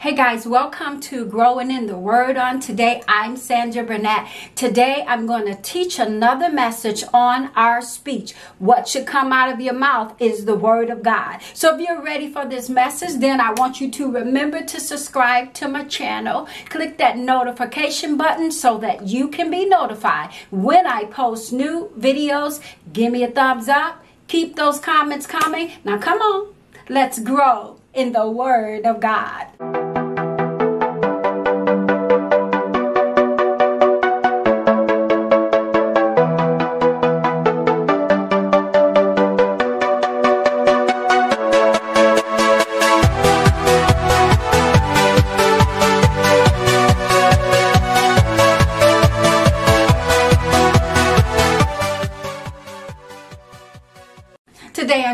Hey guys, welcome to Growing in the Word on today. I'm Sandra Burnett. Today I'm going to teach another message on our speech. What should come out of your mouth is the Word of God. So if you're ready for this message, then I want you to remember to subscribe to my channel. Click that notification button so that you can be notified when I post new videos. Give me a thumbs up. Keep those comments coming. Now come on, let's grow in the Word of God.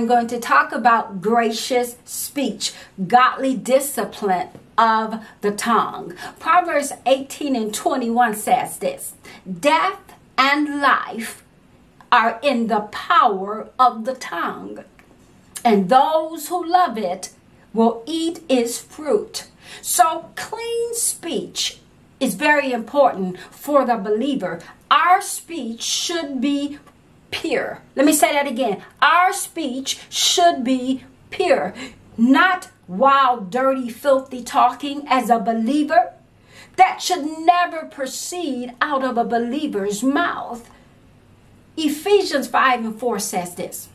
I'm going to talk about gracious speech, godly discipline of the tongue. Proverbs 18 and 21 says this Death and life are in the power of the tongue, and those who love it will eat its fruit. So, clean speech is very important for the believer. Our speech should be pure. Let me say that again. Our speech should be pure, not wild, dirty, filthy talking as a believer. That should never proceed out of a believer's mouth. Ephesians 5 and 4 says this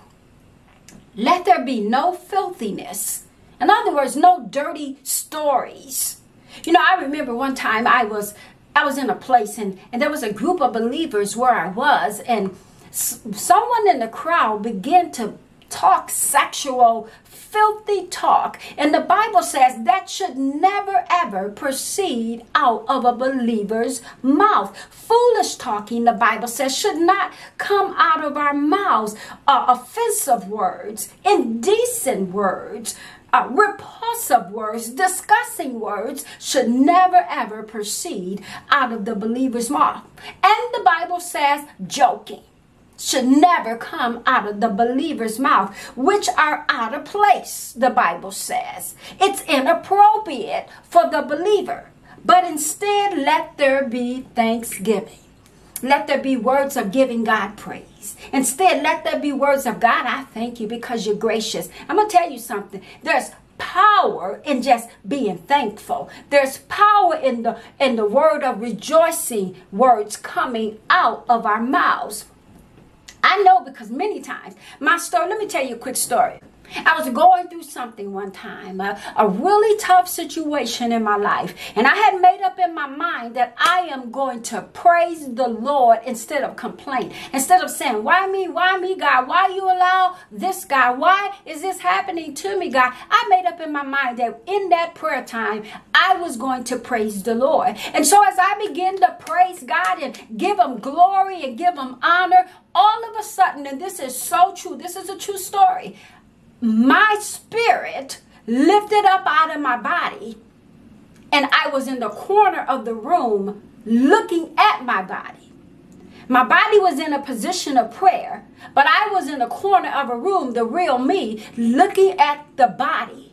Let there be no filthiness. In other words, no dirty stories. You know, I remember one time I was I was in a place and, and there was a group of believers where I was and someone in the crowd began to talk sexual, filthy talk. And the Bible says that should never ever proceed out of a believer's mouth. Foolish talking, the Bible says, should not come out of our mouths. Uh, offensive words, indecent words. Uh, repulsive words, disgusting words should never ever proceed out of the believer's mouth. And the Bible says joking should never come out of the believer's mouth, which are out of place, the Bible says. It's inappropriate for the believer. But instead, let there be thanksgiving. Let there be words of giving God praise. Instead, let there be words of God, I thank you because you're gracious. I'm going to tell you something. There's power in just being thankful. There's power in the in the word of rejoicing words coming out of our mouths. I know because many times my story, let me tell you a quick story. I was going through something one time, a, a, really tough situation in my life. And I had made up in my mind that I am going to praise the Lord instead of complain. Instead of saying, Why me? Why me, God? Why you allow this, guy? Why is this happening to me, God? I made up in my mind that in that prayer time, I was going to praise the Lord. And so as I began to praise God and give Him glory and give Him honor, all of a sudden, and this is so true, this is a true story my spirit lifted up out of my body and I was in the corner of the room looking at my body. My body was in a position of prayer, but I was in the corner of a room, the real me, looking at the body.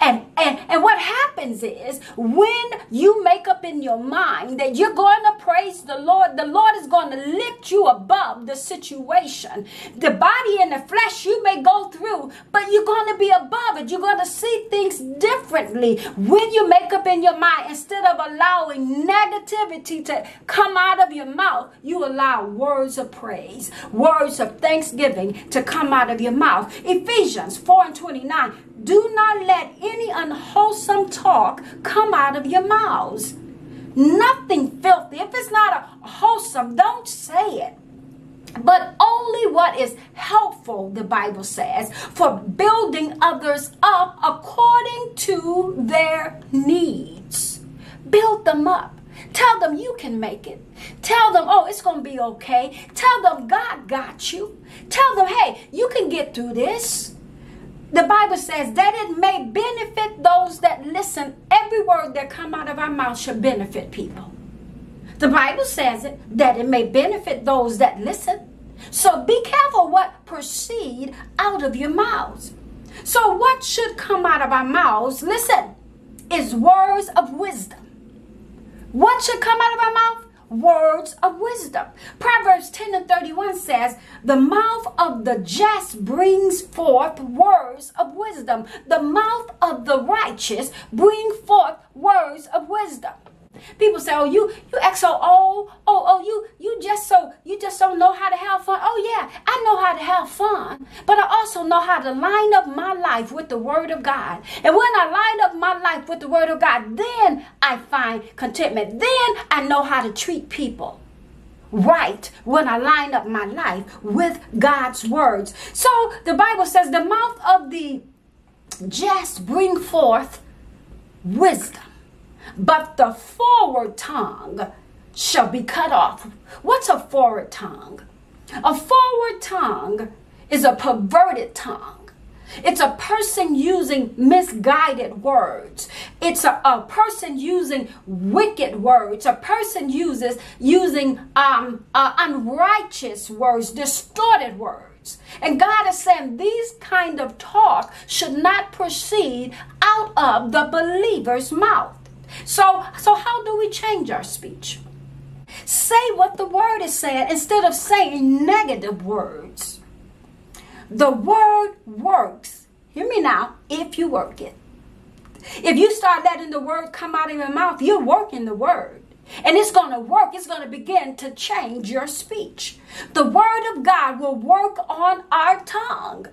And, and, and what happens is when you make up in your mind that you're going to praise the Lord, the Lord is going to lift you above the situation. The body and the flesh you may go through, but you're going to be above it. You're going to see things differently when you make up in your mind. Instead of allowing negativity to come out of your mouth, you allow words of praise, words of thanksgiving to come out of your mouth. Ephesians 4 and 29 do not let any unwholesome talk come out of your mouths. Nothing filthy. If it's not wholesome, don't say it. But only what is helpful, the Bible says, for building others up according to their needs. Build them up. Tell them you can make it. Tell them, oh, it's going to be okay. Tell them God got you. Tell them, hey, you can get through this the Bible says that it may benefit those that listen. Every word that come out of our mouth should benefit people. The Bible says it that it may benefit those that listen. So be careful what proceed out of your mouths. So what should come out of our mouths? Listen, is words of wisdom. What should come out of our mouth? Words of wisdom. Proverbs 10 and 31 says, The mouth of the just brings forth words of wisdom. The mouth of the righteous bring forth words of wisdom. People say, "Oh, you you act so old. Oh, oh, you you just so you just don't know how to have fun." Oh yeah, I know how to have fun, but I also know how to line up my life with the Word of God. And when I line up my life with the Word of God, then I find contentment. Then I know how to treat people right when I line up my life with God's words. So the Bible says, "The mouth of the just bring forth wisdom." But the forward tongue shall be cut off. What's a forward tongue? A forward tongue is a perverted tongue. It's a person using misguided words. It's a, a person using wicked words. A person uses using um, uh, unrighteous words, distorted words. And God is saying these kind of talk should not proceed out of the believer's mouth. So, so how do we change our speech? Say what the word is saying instead of saying negative words. The word works. Hear me now, if you work it. If you start letting the word come out of your mouth, you're working the word. And it's going to work. It's going to begin to change your speech. The word of God will work on our tongue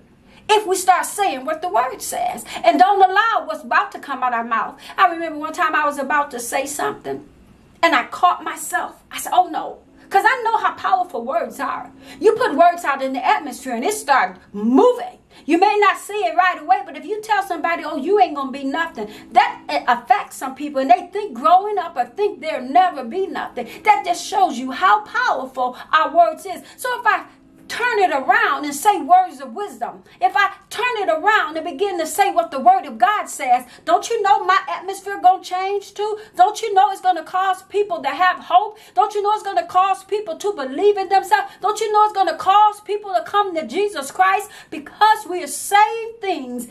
if we start saying what the word says and don't allow what's about to come out our mouth. I remember one time I was about to say something and I caught myself. I said, oh no. Because I know how powerful words are. You put words out in the atmosphere and it starts moving. You may not see it right away, but if you tell somebody, oh, you ain't going to be nothing, that uh, affects some people and they think growing up or think there'll never be nothing. That just shows you how powerful our words is. So if I turn it around and say words of wisdom, if I turn it around and begin to say what the word of God says, don't you know my atmosphere going to change too? Don't you know it's going to cause people to have hope? Don't you know it's going to cause people to believe in themselves? Don't you know it's going to cause people to come to Jesus Christ because we are saying things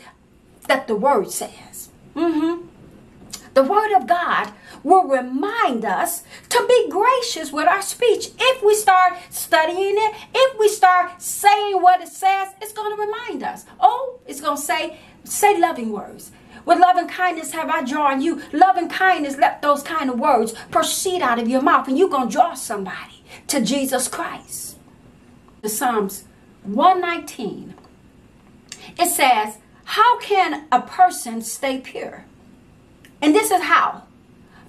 that the word says. Mm-hmm. The word of God will remind us to be gracious with our speech. If we start studying it, if we start saying what it says, it's going to remind us. Oh, it's going to say, say loving words. With loving kindness have I drawn you. Loving kindness, let those kind of words proceed out of your mouth, and you're going to draw somebody to Jesus Christ. The Psalms 119, it says, How can a person stay pure? And this is how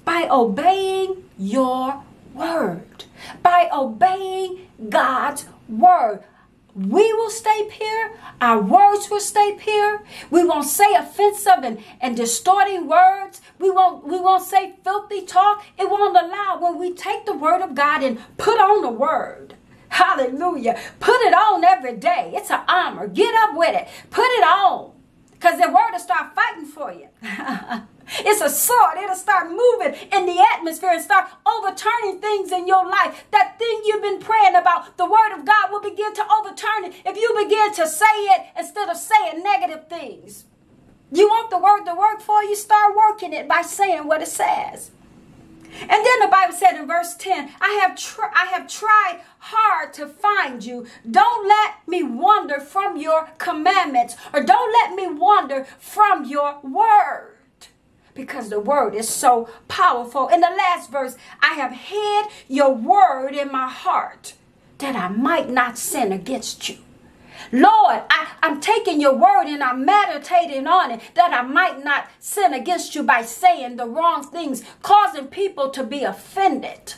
by obeying your word, by obeying God's word. We will stay pure. Our words will stay pure. We won't say offensive and, and distorting words. We won't, we won't say filthy talk. It won't allow when we take the word of God and put on the word. Hallelujah. Put it on every day. It's an armor. Get up with it. Put it on. Because the word will start fighting for you. It's a sword. It'll start moving in the atmosphere and start overturning things in your life. That thing you've been praying about, the word of God will begin to overturn it if you begin to say it instead of saying negative things. You want the word to work for you? Start working it by saying what it says. And Bible said in verse 10, I have I have tried hard to find you. Don't let me wander from your commandments or don't let me wander from your word because the word is so powerful. In the last verse, I have hid your word in my heart that I might not sin against you. Lord, I, am taking your word and I'm meditating on it that I might not sin against you by saying the wrong things, causing people to be offended.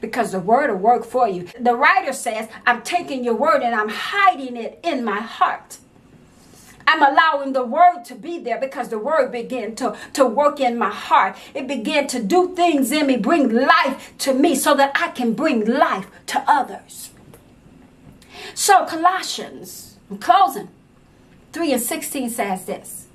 Because the word will work for you. The writer says, I'm taking your word and I'm hiding it in my heart. I'm allowing the word to be there because the word began to, to work in my heart. It began to do things in me, bring life to me so that I can bring life to others. So, Colossians, I'm closing, 3 and 16 says this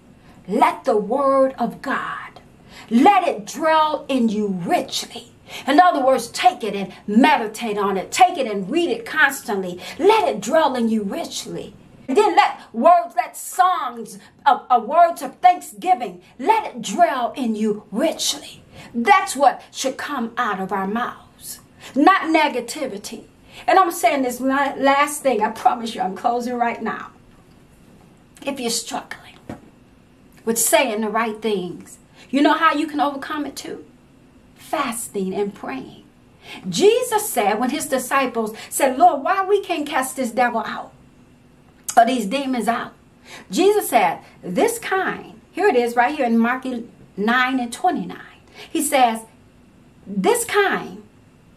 Let the word of God, let it dwell in you richly. In other words, take it and meditate on it. Take it and read it constantly. Let it dwell in you richly. And then let words, let songs of, of words of thanksgiving, let it dwell in you richly. That's what should come out of our mouths, not negativity. And I'm saying this last thing, I promise you, I'm closing right now. If you're struggling with saying the right things, you know how you can overcome it too? Fasting and praying. Jesus said when his disciples said, Lord, why we can't cast this devil out or these demons out? Jesus said, this kind, here it is right here in Mark 9 and 29. He says, this kind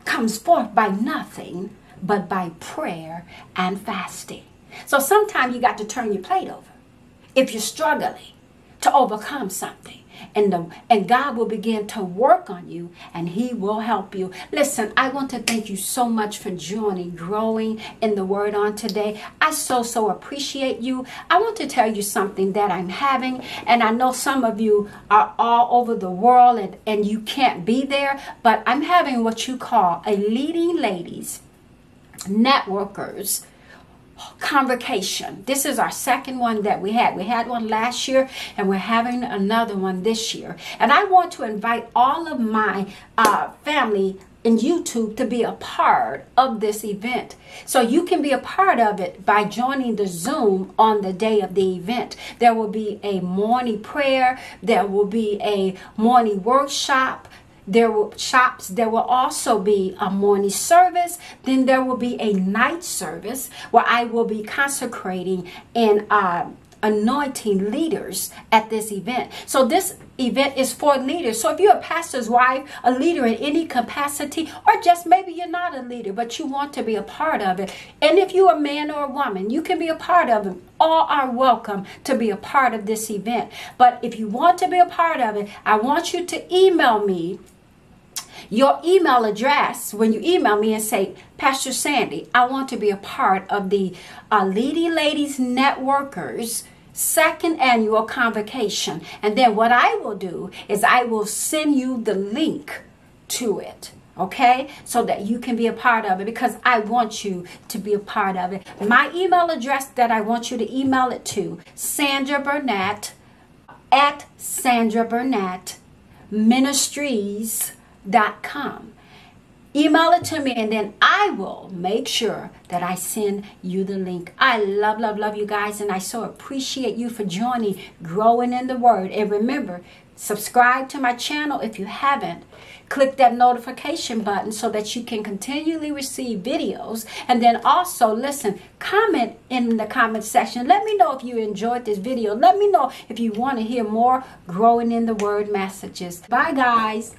comes forth by nothing but by prayer and fasting. So sometimes you got to turn your plate over if you're struggling to overcome something and the and God will begin to work on you and he will help you. Listen, I want to thank you so much for joining growing in the word on today. I so so appreciate you. I want to tell you something that I'm having and I know some of you are all over the world and, and you can't be there, but I'm having what you call a leading ladies networkers convocation. This is our second one that we had. We had one last year and we're having another one this year. And I want to invite all of my uh, family in YouTube to be a part of this event. So you can be a part of it by joining the Zoom on the day of the event. There will be a morning prayer, there will be a morning workshop, there will shops there will also be a morning service. Then there will be a night service where i will be consecrating and uh, Uh, anointing leaders at this event. So this event is for leaders. So if you're a pastor's wife a leader in any capacity or just maybe you're not a leader but you want to be a part of it. And if you're a man or a woman you can be a part of it. All are welcome to be a part of this event. But if you want to be a part of it i want you to email me your email address when you email me and say, Pastor Sandy, I want to be a part of the uh, Leading Ladies Networkers second annual convocation. And then what I will do is I will send you the link to it. Okay, so that you can be a part of it because I want you to be a part of it. My email address that I want you to email it to Sandra Burnett at Sandra Burnett Ministries com. Email it to me and then I will make sure that I send you the link. I love, love, love you guys and I so appreciate you for joining Growing in the Word. And remember, subscribe to my channel if you haven't. Click that notification button so that you can continually receive videos. And then also, listen, comment in the comment section. Let me know if you enjoyed this video. Let me know if you want to hear more Growing in the Word messages. Bye, guys.